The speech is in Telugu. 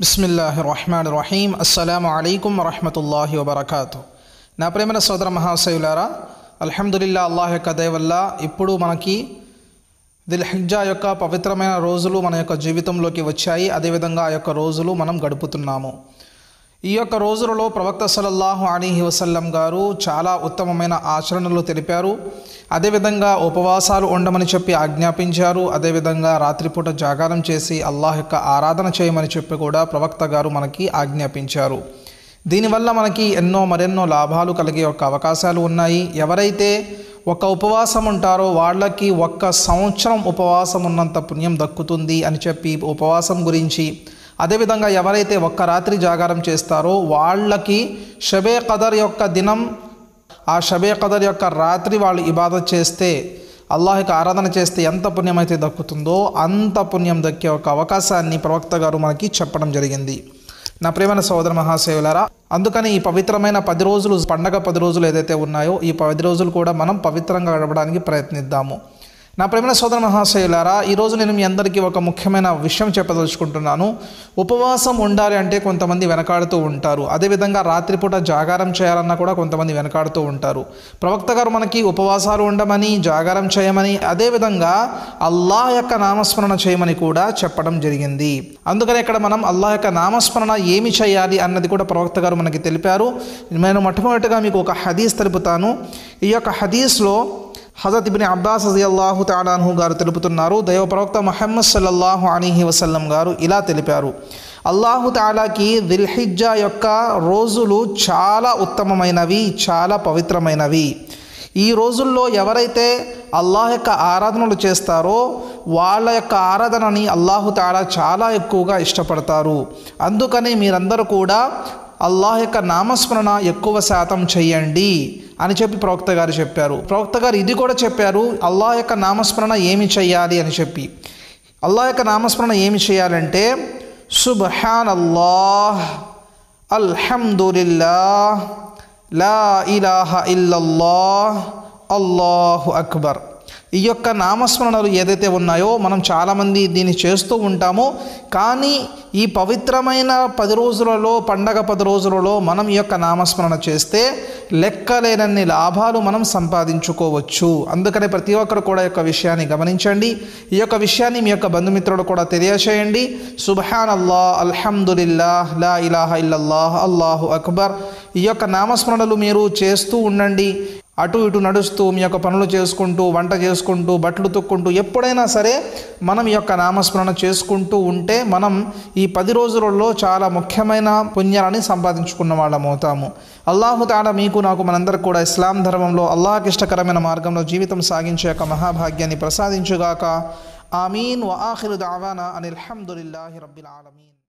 బిస్మిల్లాహి రహమాన్ రహీం అస్సలాము అలైకుం వరహమతుల్లాహి వబర్కాతు. నా ప్రేమల సోదర మహాశయులారా అల్హమ్దుల్లా అల్లాహ్ యొక్క దయ వల్ల ఇప్పుడు మనకి దిల్ హిజ్జా యొక్క పవిత్రమైన రోజులు మన యొక్క జీవితంలోకి వచ్చాయి. అదేవిధంగా ఆ యొక్క రోజులు మనం గడుపుతున్నాము. ఈ యొక్క రోజులలో ప్రవక్త సలల్లాహు అలీహి వసల్లం గారు చాలా ఉత్తమమైన ఆచరణలు తెలిపారు. అదేవిధంగా ఉపవాసాలు ఉండమని చెప్పి ఆజ్ఞాపించారు. అదేవిధంగా రాత్రిపూట జాగారం చేసి అల్లాహ్ యొక్క ఆరాధన చేయమని చెప్పి కూడా ప్రవక్త గారు మనకి ఆజ్ఞాపించారు. దీనివల్ల మనకి ఎన్నో మరెన్నో లాభాలు కలిగే ఒక అవకాశాలు ఉన్నాయి. ఎవరైతే ఒక ఉపవాసం ఉంటారో వాళ్ళకి ఒక్క సంవత్సరం ఉపవాసం ఉన్నంత పుణ్యం దక్కుతుంది అని చెప్పి ఉపవాసం గురించి అదేవిధంగా ఎవరైతే ఒక్క రాత్రి జాగారం చేస్తారో వాళ్ళకి షబే కదర్ యొక్క దినం ఆ షబే కదర్ యొక్క రాత్రి వాళ్ళు ఇబాదత్ చేస్తే అల్లాహకి ఆరాధన చేస్తే ఎంత పుణ్యం అయితే దక్కుతుందో అంత పుణ్యం దక్కే ఒక అవకాశాన్ని ప్రవక్త గారు మనకి చెప్పడం జరిగింది. నా ప్రేమైన సోదర మహాశివులారా అందుకని ఈ పవిత్రమైన పది రోజులు పండగ పది రోజులు ఏదైతే ఉన్నాయో ఈ పది రోజులు కూడా మనం పవిత్రంగా గడపడానికి ప్రయత్నిద్దాము. నా ప్రేమ సోదర మహాశయులారా ఈరోజు నేను మీ అందరికీ ఒక ముఖ్యమైన విషయం చెప్పదలుచుకుంటున్నాను. ఉపవాసం ఉండాలి అంటే కొంతమంది వెనకాడుతూ ఉంటారు. అదేవిధంగా రాత్రిపూట జాగారం చేయాలన్నా కూడా కొంతమంది వెనకాడుతూ ఉంటారు. ప్రవక్త గారు మనకి ఉపవాసాలు ఉండమని జాగారం చేయమని అదేవిధంగా అల్లాహ్ యొక్క నామస్మరణ చేయమని కూడా చెప్పడం జరిగింది. అందుకని ఇక్కడ మనం అల్లాహ్ యొక్క నామస్మరణ ఏమి చేయాలి అన్నది కూడా ప్రవక్త గారు మనకి తెలిపారు. నేను మొట్టమొదటిగా మీకు ఒక హదీస్ తెలుపుతాను. ఈ యొక్క హదీస్లో హజరత్ ఇబిన్ అబ్బాస్ అల్లాహు తాలాన్హు గారు తెలుపుతున్నారు. దైవ ప్రవక్త మహమ్మద్ సల్లల్లాహు అలీహి వసల్లం గారు ఇలా తెలిపారు. అల్లాహు తాలాకి దిల్హిజ్జా యొక్క రోజులు చాలా ఉత్తమమైనవి చాలా పవిత్రమైనవి. ఈ రోజుల్లో ఎవరైతే అల్లాహ్ యొక్క ఆరాధనలు చేస్తారో వాళ్ళ యొక్క ఆరాధనని అల్లాహు తాలా చాలా ఎక్కువగా ఇష్టపడతారు. అందుకని మీరందరూ కూడా అల్లాహ్ యొక్క నామస్మరణ ఎక్కువ శాతం చేయండి. అని చెప్పి ప్రవక్త గారు చెప్పారు. ప్రవక్త గారు ఇది కూడా చెప్పారు అల్లా యొక్క నామస్మరణ ఏమి చెయ్యాలి అని చెప్పి. అల్లా యొక్క నామస్మరణ ఏమి చేయాలంటే సుబ్హాన్ అల్లాహ్ అల్హమ్దుల్లాహ్ లా ఇలాహ ఇల్లల్లాహ్ అల్లాహు అక్బర్. ఈ యొక్క నామస్మరణలు ఏదైతే ఉన్నాయో మనం చాలామంది దీన్ని చేస్తూ ఉంటామో. కానీ ఈ పవిత్రమైన పది రోజులలో పండగ పది రోజులలో మనం ఈ యొక్క నామస్మరణ చేస్తే లెక్కలేనన్ని లాభాలు మనం సంపాదించుకోవచ్చు. అందుకనే ప్రతి ఒక్కరు కూడా యొక్క విషయాన్ని గమనించండి. ఈ యొక్క విషయాన్ని మీ యొక్క బంధుమిత్రులు కూడా తెలియచేయండి. సుబహాన్ అల్లా అల్హమ్దుల్లా లా ఇలాహ ఇల్లల్లాహ్ అల్లాహు అక్బర్. ఈ యొక్క నామస్మరణలు మీరు చేస్తూ ఉండండి. అటు ఇటు నడుస్తూ మీ యొక్క పనులు చేసుకుంటూ వంట చేసుకుంటూ బట్టలు తొక్కుంటూ ఎప్పుడైనా సరే మనం ఈ యొక్క నామస్మరణ చేసుకుంటూ ఉంటే మనం ఈ పది రోజులలో చాలా ముఖ్యమైన పుణ్యాలని సంపాదించుకున్న వాళ్ళం అవుతాము. అల్లాహు తాడ మీకు నాకు మనందరికి కూడా ఇస్లాం ధర్మంలో అల్లాహకి ఇష్టకరమైన మార్గంలో జీవితం సాగించే యొక్క మహాభాగ్యాన్ని ప్రసాదించుగాక. ఆమీన్. వ దావానా అని హమ్దులిల్లాహి రబ్బిల్ ఆలమీన్.